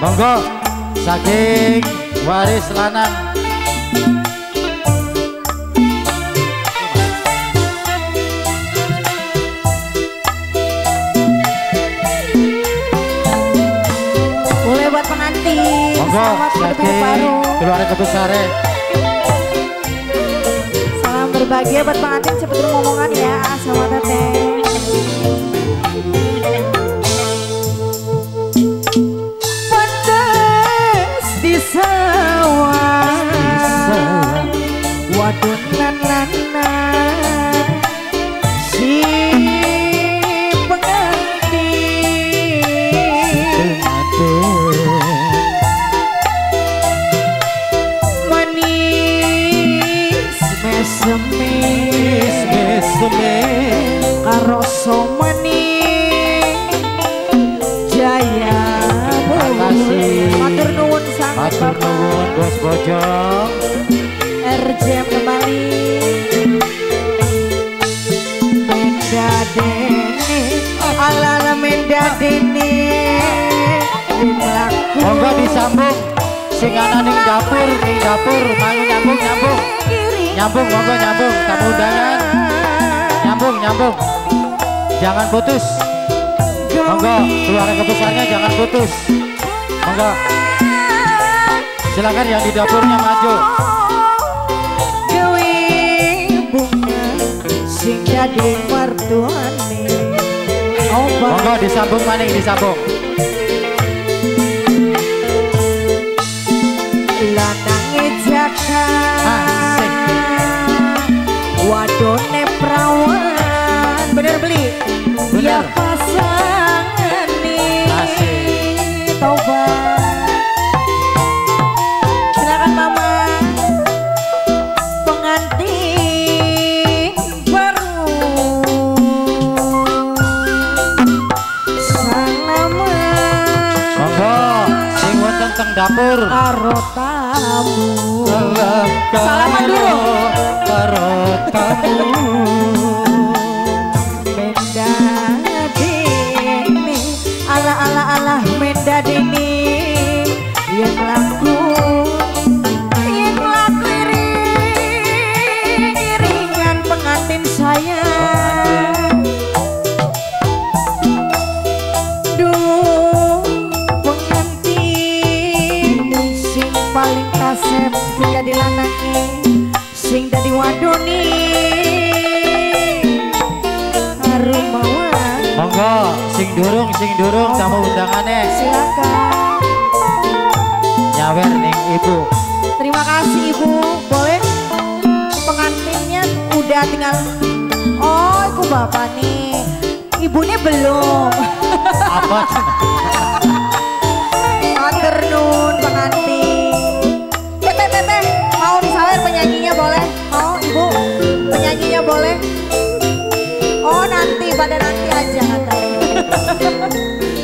Monggo. Saking waris lanang. Boleh buat pengantin. Monggo. Saking keluarga besare Salam berbahagia buat pengantin cepet ngomongan ya. Sama teteh. Thank you. Bojong RJM kembali. Menda menda Monggo disambung. Sing ana ning dapur ning dapur. Nyambung nyambung. Nyambung monggo nyambung. Tamu undangan. Nyambung nyambung. Jangan putus. Monggo keluarga besarnya jangan putus. Monggo silakan yang di dapurnya maju. Gawe bunga sing jadi mertuane. Monggo disambung maning disambung. Lanange jaka Asik. wadone prawan bener beli? Bener. ya pasangan nih Asik. tobat teng dapur karo tamu Salam Salaman dulu. Kasep jadi lanange sing dadi wadoni. Harumawan monggo sing durung sing durung tamu undangannya. silakan. Nyawer ning ibu. Terima kasih ibu. Boleh? Pengantinnya udah tinggal. Oh ibu bapak nih. Ibunya belum. Apa pada nanti aja katanya